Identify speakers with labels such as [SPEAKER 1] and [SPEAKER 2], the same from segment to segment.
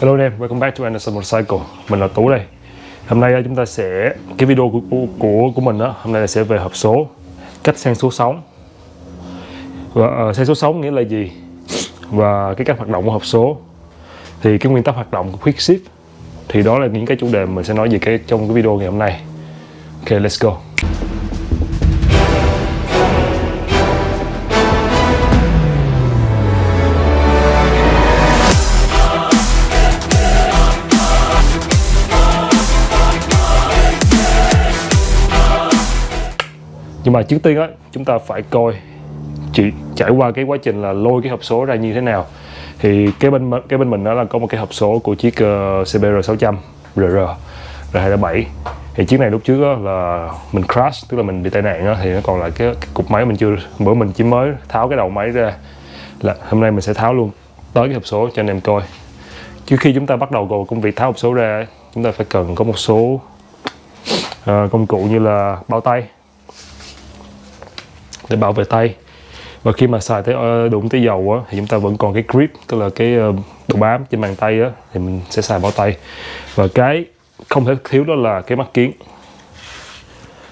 [SPEAKER 1] Hello anh em, welcome back to Anderson Motorcycle. Mình là Tú đây. Hôm nay ờ, chúng ta sẽ, cái video của của, của, của mình đó Hôm nay là sẽ về hộp số Cách sang số sóng Và uh, sang số sóng nghĩa là gì? Và cái cách hoạt động của hộp số. Thì cái nguyên tắc hoạt động của Quick Shift Thì đó là những cái chủ đề mình sẽ nói về cái trong cái video ngày hôm nay. Ok, let's go. Nhưng mà trước tiên á chúng ta phải coi chị trải qua cái quá trình là lôi cái hộp số ra như thế nào. Thì cái bên cái bên mình đó là có một cái hộp số của chiếc uh, CBR 600 RR R207 thì chiếc này lúc trước đó là mình crash tức là mình bị tai nạn đó, thì nó còn lại cái, cái cục máy mình chưa bữa mình chỉ mới tháo cái đầu máy ra là hôm nay mình sẽ tháo luôn tới cái hộp số cho anh em coi. Trước khi chúng ta bắt đầu vào công việc tháo hộp số ra chúng ta phải cần có một số uh, công cụ như là bao tay để bảo vệ tay. Và khi mà xài tới ờ, đụng tới dầu á, thì chúng ta vẫn còn cái grip tức là cái ờ, độ bám trên bàn tay á, thì mình sẽ xài bao tay. Và cái không thể thiếu đó là cái mắt kiến.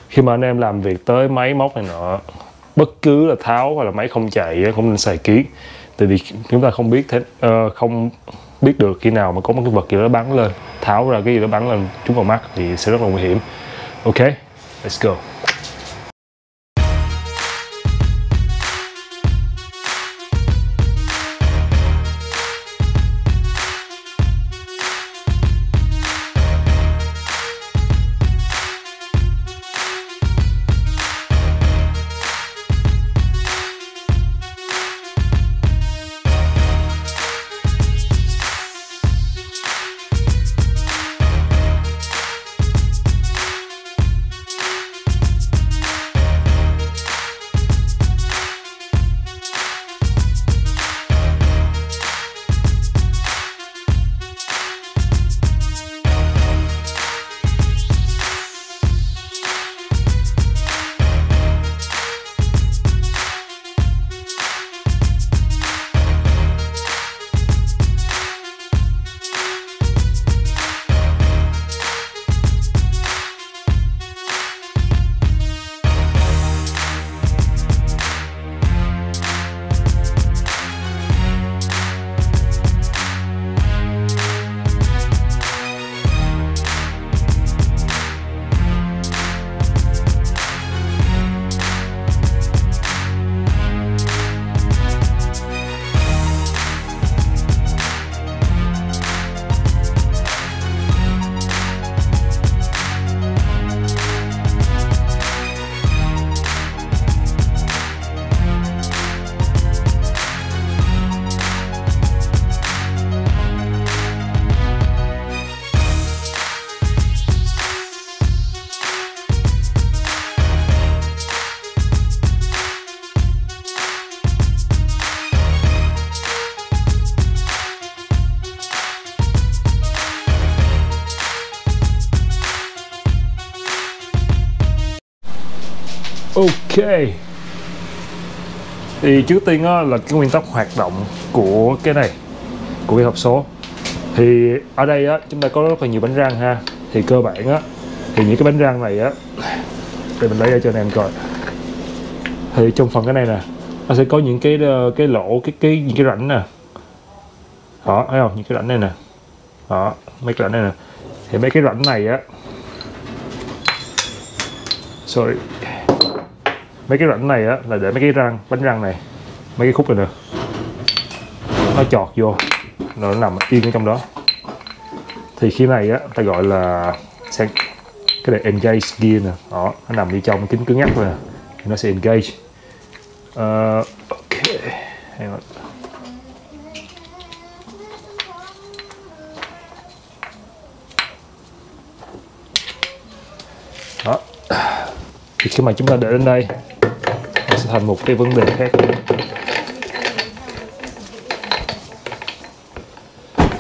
[SPEAKER 1] Khi mà anh em làm việc tới máy móc này nọ bất cứ là tháo hoặc là máy không chạy không nên xài kiến. Tại vì chúng ta không biết thế uh, không biết được khi nào mà có một cái vật gì đó bắn lên tháo ra cái gì đó bắn lên chúng vào mắt thì sẽ rất là nguy hiểm. Ok let's go. Ok. Thì trước tiên đó là cái nguyên tắc hoạt động của cái này Của cái hộp số. Thì ở đây á, chúng ta có rất là nhiều bánh răng ha. Thì cơ bản á Thì những cái bánh răng này á Để mình lấy ra cho anh em coi. Thì trong phần cái này nè Nó sẽ có những cái ờ, cái lỗ, cái cái những cái rãnh nè. Đó, thấy không? Những cái rãnh này nè. Đó, mấy cái rãnh này nè. Thì mấy cái rãnh này á Sorry mấy cái rãnh này á là để mấy cái răng bánh răng này mấy cái khúc này nè. Nó chọt vô rồi nó nằm yên ở trong đó. Thì khi này á ta gọi là cái này engage gear nè. Đó nó nằm đi trong kính cứng nhắc rồi nè à. thì nó sẽ engage. Uh, ok. Hang on. Đó. Thì khi mà chúng ta để lên đây thành một cái vấn đề khác.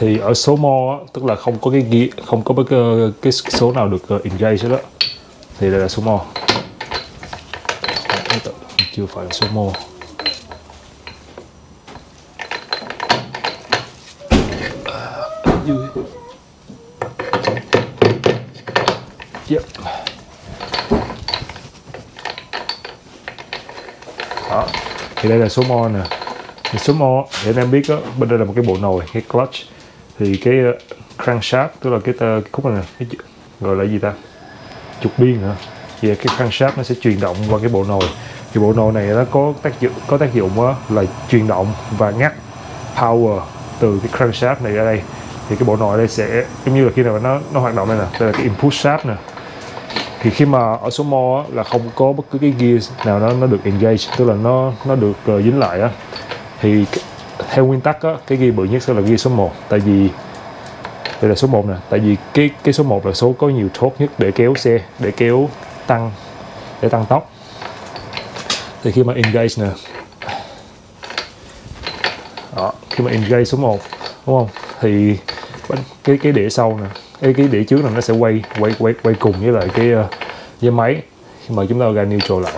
[SPEAKER 1] Thì ở số mo tức là không có cái ghi không có cái, cái số nào được ờ, engage đó thì đây là số mo. Chưa phải là số mo. Thì đây là số mo nè. Thì số mo để anh em biết đó bên đây là một cái bộ nồi cái clutch. Thì cái ờ, crankshaft tức là cái, ờ, cái khúc này nè cái, gọi là gì ta? Trục biên hả? Thì cái crankshaft nó sẽ chuyển động qua cái bộ nồi. Thì bộ nồi này nó có tác dụng có tác dụng đó là chuyển động và ngắt power từ cái crankshaft này ra đây. Thì cái bộ nồi đây sẽ giống như là khi nào nó nó hoạt động đây nè đây là cái input shaft nè thì khi mà ở số mo là không có bất cứ cái gear nào nó nó được engage tức là nó nó được uh, dính lại á. Thì theo nguyên tắc á cái gear bự nhất sẽ là gear số 1 tại vì đây là số 1 nè tại vì cái cái số 1 là số có nhiều thốt nhất để kéo xe để kéo tăng để tăng tốc. Thì khi mà engage nè đó, khi mà engage số 1 đúng không? Thì cái cái đĩa sau nè cái cái đĩa trước này nó sẽ quay quay quay quay cùng với lại cái ờ, với máy. Khi mà chúng ta ra neutral lại.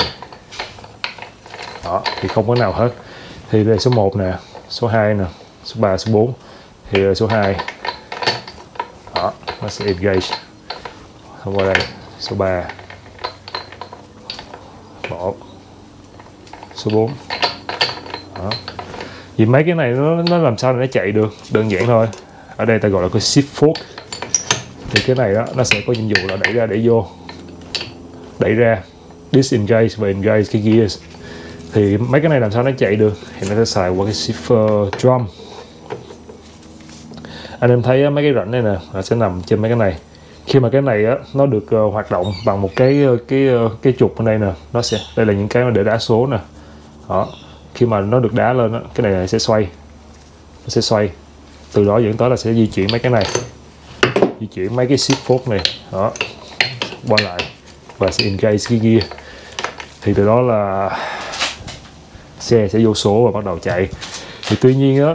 [SPEAKER 1] Đó, thì không có nào hết. Thì đây số 1 nè, số 2 nè, số 3 số 4 thì số 2 đó, nó sẽ engage. Thông qua đây, số 3 bỏ số 4 đó. Vì mấy cái này nó nó làm sao để nó chạy được? Đơn giản thôi. Ở đây ta gọi là cái shift fork thì cái này đó nó sẽ có nhiệm vụ là đẩy ra đẩy vô. Đẩy ra disengage và engage cái gears. Thì mấy cái này làm sao nó chạy được? Thì nó sẽ xài qua cái shifter drum. Anh em thấy mấy cái rãnh này nè nó sẽ nằm trên mấy cái này. Khi mà cái này á nó được uh, hoạt động bằng một cái ờ, cái ờ, cái trục bên đây nè nó sẽ đây là những cái mà để đá số nè. Đó khi mà nó được đá lên á cái này sẽ xoay. Nó sẽ xoay. Từ đó dẫn tới là sẽ di chuyển mấy cái này di chuyển mấy cái shift fork này. Đó. Qua lại và sẽ engage cái gear. Thì từ đó là xe sẽ vô số và bắt đầu chạy. Thì tuy nhiên á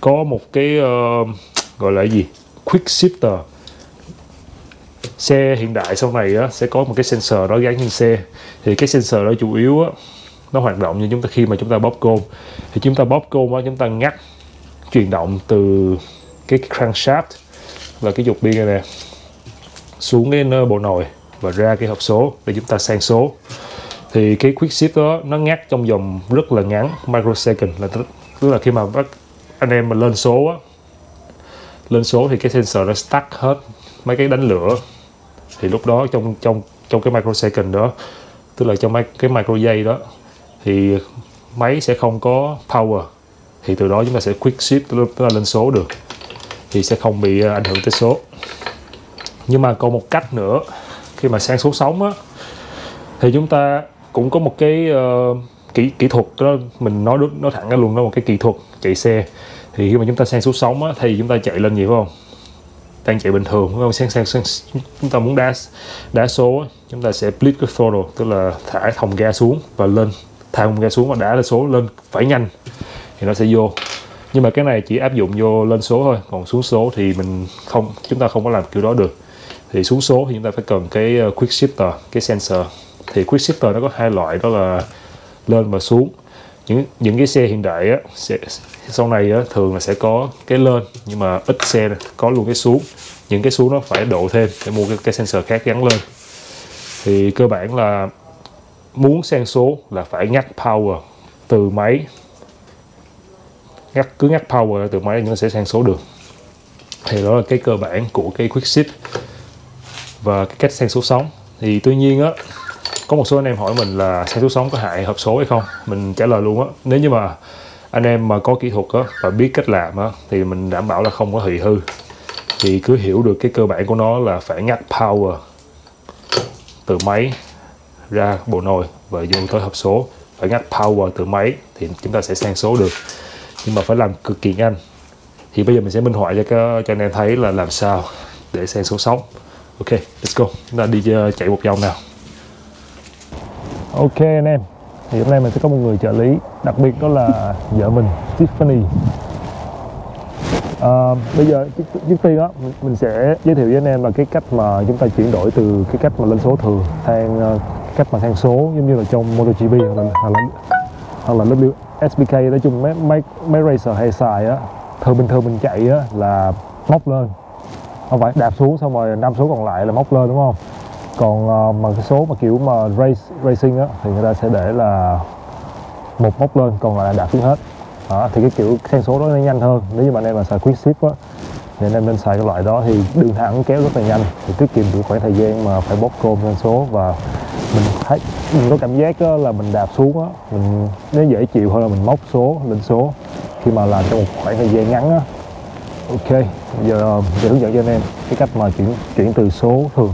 [SPEAKER 1] có một cái uh, gọi là gì? Quick shifter. Xe hiện đại sau này á, sẽ có một cái sensor đó gắn trên xe. Thì cái sensor đó chủ yếu á, nó hoạt động như chúng ta khi mà chúng ta bóp côn. Thì chúng ta bóp côn á, chúng ta ngắt chuyển động từ cái crankshaft là cái dục pin này nè, xuống cái ờ, bộ nồi và ra cái hộp số để chúng ta sang số. Thì cái quick shift đó, nó ngắt trong vòng rất là ngắn, microsecond là tức là khi mà bắt anh em mà lên số á, lên số thì cái sensor nó stuck hết mấy cái đánh lửa. Thì lúc đó trong trong trong cái microsecond đó, tức là trong cái micro giây đó, thì máy sẽ không có power. Thì từ đó chúng ta sẽ quick shift tức là lên số được thì sẽ không bị ờ, ảnh hưởng tới số. Nhưng mà còn một cách nữa khi mà sang số sống á thì chúng ta cũng có một cái uh, kỹ kỹ thuật đó mình nói nói thẳng ra luôn đó một cái kỹ thuật chạy xe. Thì khi mà chúng ta sang số sống á thì chúng ta chạy lên gì phải không? Đang chạy bình thường không? Sang sang, sang chúng ta muốn đá đá số á, chúng ta sẽ split cái throttle tức là thả thòng ga xuống và lên thả thòng ga xuống và đá là số lên phải nhanh thì nó sẽ vô nhưng mà cái này chỉ áp dụng vô lên số thôi. Còn xuống số thì mình không chúng ta không có làm kiểu đó được. Thì xuống số thì chúng ta phải cần cái ờ, quick shifter cái sensor. Thì quick shifter nó có hai loại đó là lên và xuống. Những những cái xe hiện đại á sẽ sau này á, thường là sẽ có cái lên nhưng mà ít xe có luôn cái xuống. Những cái xuống nó phải độ thêm để mua cái, cái sensor khác gắn lên. Thì cơ bản là muốn sang số là phải ngắt power từ máy ngắt, cứ ngắt power từ máy nó sẽ sang số được. Thì đó là cái cơ bản của cái quick shift và cái cách sang số sống thì tuy nhiên á, có một số anh em hỏi mình là sang số sống có hại hộp số hay không? Mình trả lời luôn á, nếu như mà anh em mà có kỹ thuật á và biết cách làm á, thì mình đảm bảo là không có hủy hư. Thì cứ hiểu được cái cơ bản của nó là phải ngắt power từ máy ra bộ nồi và vô tới hộp số. Phải ngắt power từ máy thì chúng ta sẽ sang số được nhưng mà phải làm cực kỳ nhanh. Thì bây giờ mình sẽ minh họa cho các cho anh em thấy là làm sao để sang số sống ok let's go. Chúng ta đi ờ, chạy một vòng nào. Ok anh em. Thì hôm nay mình sẽ có một người trợ lý đặc biệt đó là vợ mình Tiffany. À, bây giờ trước, tiên đó mình sẽ giới thiệu với anh em là cái cách mà chúng ta chuyển đổi từ cái cách mà lên số thường sang ờ, cách mà sang số giống như là trong MotoGP hoặc là hoặc là, hoặc là W. SBK nói chung mấy mấy mấy racer hay xài á thường bình thường mình chạy á là móc lên. Không phải đạp xuống xong rồi năm số còn lại là móc lên đúng không? Còn uh, mà cái số mà kiểu mà race racing á thì người ta sẽ để là một móc lên còn lại là đạp xuống hết. Đó, thì cái kiểu sang số đó nó nhanh hơn. Nếu như mà anh em mà xài quick shift á thì anh em nên xài cái loại đó thì đường thẳng kéo rất là nhanh. Thì tiết kiệm được khoảng thời gian mà phải bóp côn sang số và mình thấy mình có cảm giác đó là mình đạp xuống á mình nó dễ chịu hơn là mình móc số lên số. Khi mà làm trong một khoảng thời gian ngắn á ok giờ ờ, để hướng dẫn cho anh em cái cách mà chuyển chuyển từ số thường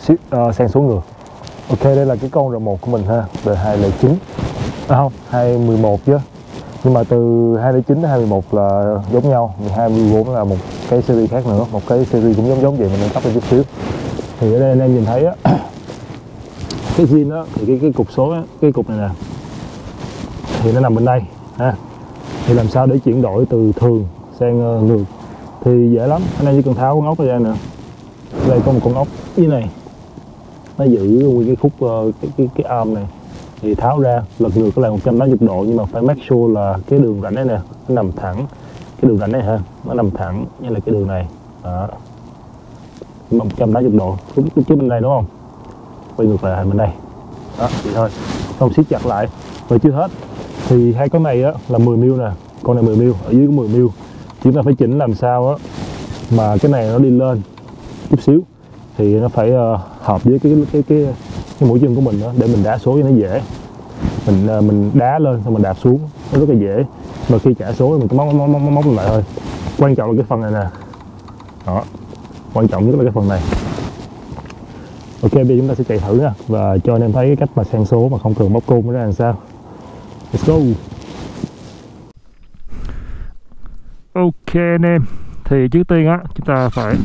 [SPEAKER 1] sang uh, sang số ngược ok đây là cái con R1 của mình ha đời 209 à không 211 chứ. Nhưng mà từ 209 đến 211 là giống nhau 214 là một cái series khác nữa một cái series cũng giống giống vậy mình nâng cấp lên chút xíu. Thì ở đây anh em nhìn thấy á cái zin đó thì cái cái cục số đó, cái cục này nè thì nó nằm bên đây ha. Thì làm sao để chuyển đổi từ thường sang uh, ngược? Thì dễ lắm anh em chỉ cần tháo con ốc ra nè. Đây có một con ốc như này. Nó giữ nguyên cái khúc uh, cái cái cái arm này. Thì tháo ra lật ngược cái là 180 độ nhưng mà phải make sure là cái đường rãnh này nè nó nằm thẳng. Cái đường rãnh này ha nó nằm thẳng như là cái đường này. Đó. 180 độ cái, cái bên này đúng không? Quay ngược lại bên đây. Đó vậy thôi. Xong siết chặt lại. Và chưa hết. Thì hai con này á là 10 mil nè. Con này 10 mil ở dưới có 10 mil. Chúng ta phải chỉnh làm sao á mà cái này nó đi lên chút xíu. Thì nó phải uh, hợp với cái cái cái cái mũi chân của mình đó, để mình đá số cho nó dễ. Mình uh, mình đá lên xong mình đạp xuống. Nó rất là dễ. Và khi trả số thì mình cứ móc móc móc móc lại thôi. Quan trọng là cái phần này nè. Đó. Quan trọng nhất là cái phần này ok bây giờ chúng ta sẽ chạy thử nha. Và cho anh em thấy cái cách mà sang số mà không cần bóc côn nó ra làm sao. Let's go.
[SPEAKER 2] Ok anh em. Thì trước tiên á chúng ta phải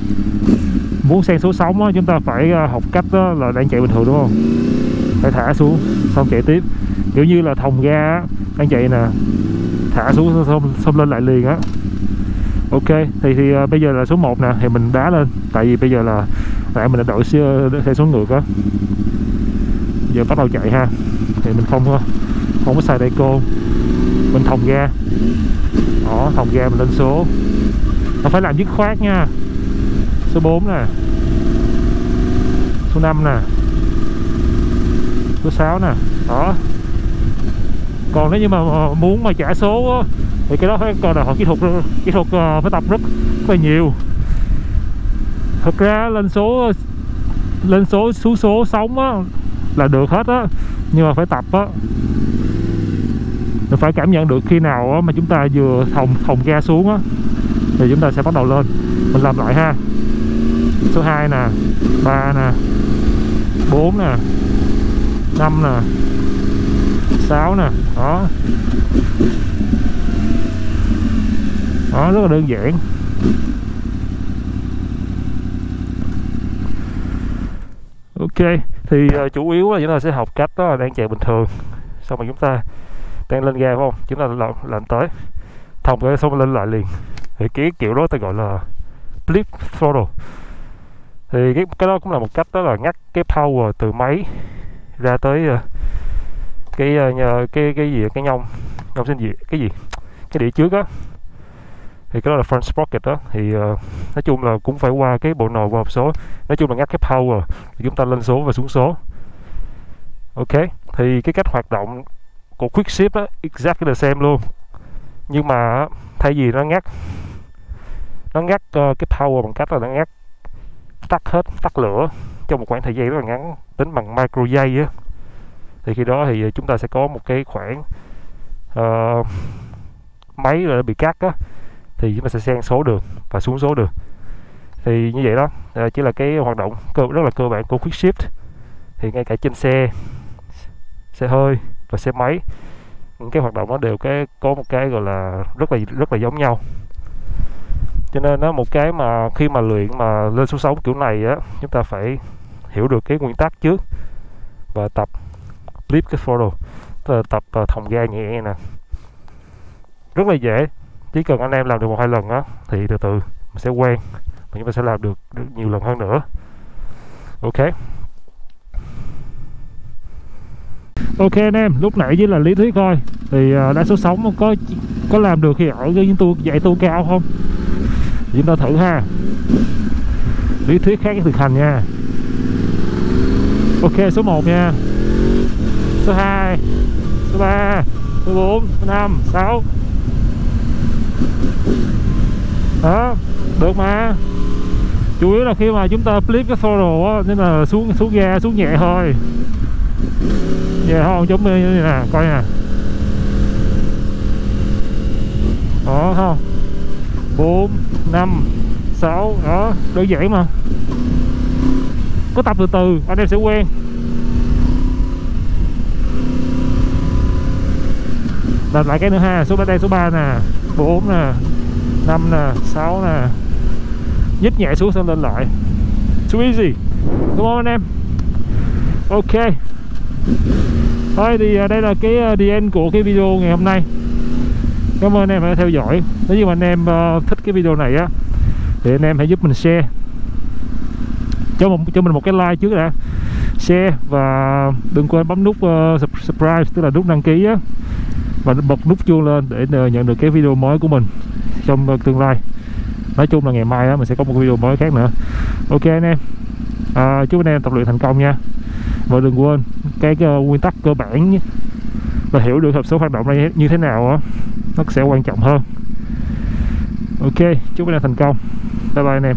[SPEAKER 2] muốn sang số sóng á chúng ta phải à, học cách đó là đang chạy bình thường đúng không? Phải thả xuống xong chạy tiếp. Kiểu như là thòng ga á, đang chạy nè. Thả xuống xong, xong lên lại liền á. Ok thì thì uh, bây giờ là số 1 nè thì mình đá lên. Tại vì bây giờ là tại mình đã đổi xe số ngược á. Giờ bắt đầu chạy ha. Thì mình không không có xài tay cô mình thòng ga. Đó thòng ga mình lên số. Nó phải làm dứt khoát nha. Số 4 nè. Số 5 nè. Số 6 nè. Đó. Còn nếu như mà ờ, muốn mà trả số thì cái đó phải còn là họ kỹ thuật kỹ thuật ờ, phải tập rất, rất là nhiều thật ra lên số lên số xuống số sống á là được hết á. Nhưng mà phải tập á. Phải cảm nhận được khi nào á, mà chúng ta vừa thòng thòng ga xuống á thì chúng ta sẽ bắt đầu lên. Mình làm lại ha. Số 2 nè 3 nè 4 nè 5 nè 6 nè. Đó. Đó rất là đơn giản. Ok thì uh, chủ yếu là chúng ta sẽ học cách đó là đang chạy bình thường. Xong rồi chúng ta đang lên ga phải không? Chúng ta làm, làm tới. Thòng cái xong lên lại liền. Thì cái kiểu đó ta gọi là flip throttle. Thì cái cái đó cũng là một cách đó là ngắt cái power từ máy ra tới uh, cái uh, cái cái gì? Cái nhông. Nhông sinh gì? Cái gì? Cái đĩa trước á thì cái đó là front sprocket đó thì uh, nói chung là cũng phải qua cái bộ nồi qua hộp số. Nói chung là ngắt cái power thì chúng ta lên số và xuống số. Ok thì cái cách hoạt động của quick ship đó exactly the same luôn. Nhưng mà thay vì nó ngắt nó ngắt uh, cái power bằng cách là nó ngắt tắt hết tắt lửa trong một khoảng thời gian rất là ngắn tính bằng micro giây á. Thì khi đó thì ờ, chúng ta sẽ có một cái khoảng uh, máy là bị cắt á thì chúng ta sẽ sang số được và xuống số được thì như vậy đó à, chỉ là cái hoạt động cơ rất là cơ bản của quick shift. Thì ngay cả trên xe xe hơi và xe máy những cái hoạt động nó đều cái có một cái gọi là rất là rất là giống nhau. Cho nên nó một cái mà khi mà luyện mà lên số sống kiểu này á chúng ta phải hiểu được cái nguyên tắc trước và tập flip cái photo tức là tập à, thòng ga nhẹ nè. Rất là dễ chỉ cần anh em làm được một hai lần á thì từ từ mình sẽ quen và chúng ta sẽ làm được, được nhiều lần hơn nữa. Ok. Ok anh em lúc nãy với là lý thuyết thôi. Thì à, đa số sống có có làm được khi ở cái tu dạy tu cao không? Chúng ta thử ha. Lý thuyết khác với thực hành nha. Ok số 1 nha. Số 2 số 3 số 4 số 5 6 đó, được mà. Chủ yếu là khi mà chúng ta flip cái throttle á, nên là xuống xuống ga, xuống nhẹ thôi. Nhẹ hơn giống như thế nè, coi nè. Đó không? Bốn, năm, sáu, đó, đơn giản mà. Cứ tập từ từ, anh em sẽ quen. Đặt lại cái nữa ha số ba đây số 3 nè. 4 nè 5 nè 6 nè. Nhích nhẹ xuống xong lên lại. Too easy đúng không anh em? Ok. Thôi thì à, đây là cái à, the end của cái video ngày hôm nay. Cảm ơn anh em đã theo dõi. Nếu như mà anh em uh, thích cái video này á thì anh em hãy giúp mình share. Cho một cho mình một cái like trước đã. Share và đừng quên bấm nút uh, subscribe tức là nút đăng ký á và bật nút chuông lên để ờ, nhận được cái video mới của mình trong ờ, tương lai. Nói chung là ngày mai đó, mình sẽ có một video mới khác nữa. Ok anh em. À, chúc anh em tập luyện thành công nha. Và đừng quên cái, cái nguyên tắc cơ bản là hiểu được hộp số hoạt động này như thế nào đó, nó sẽ quan trọng hơn. Ok chúc anh em thành công. Bye bye anh em.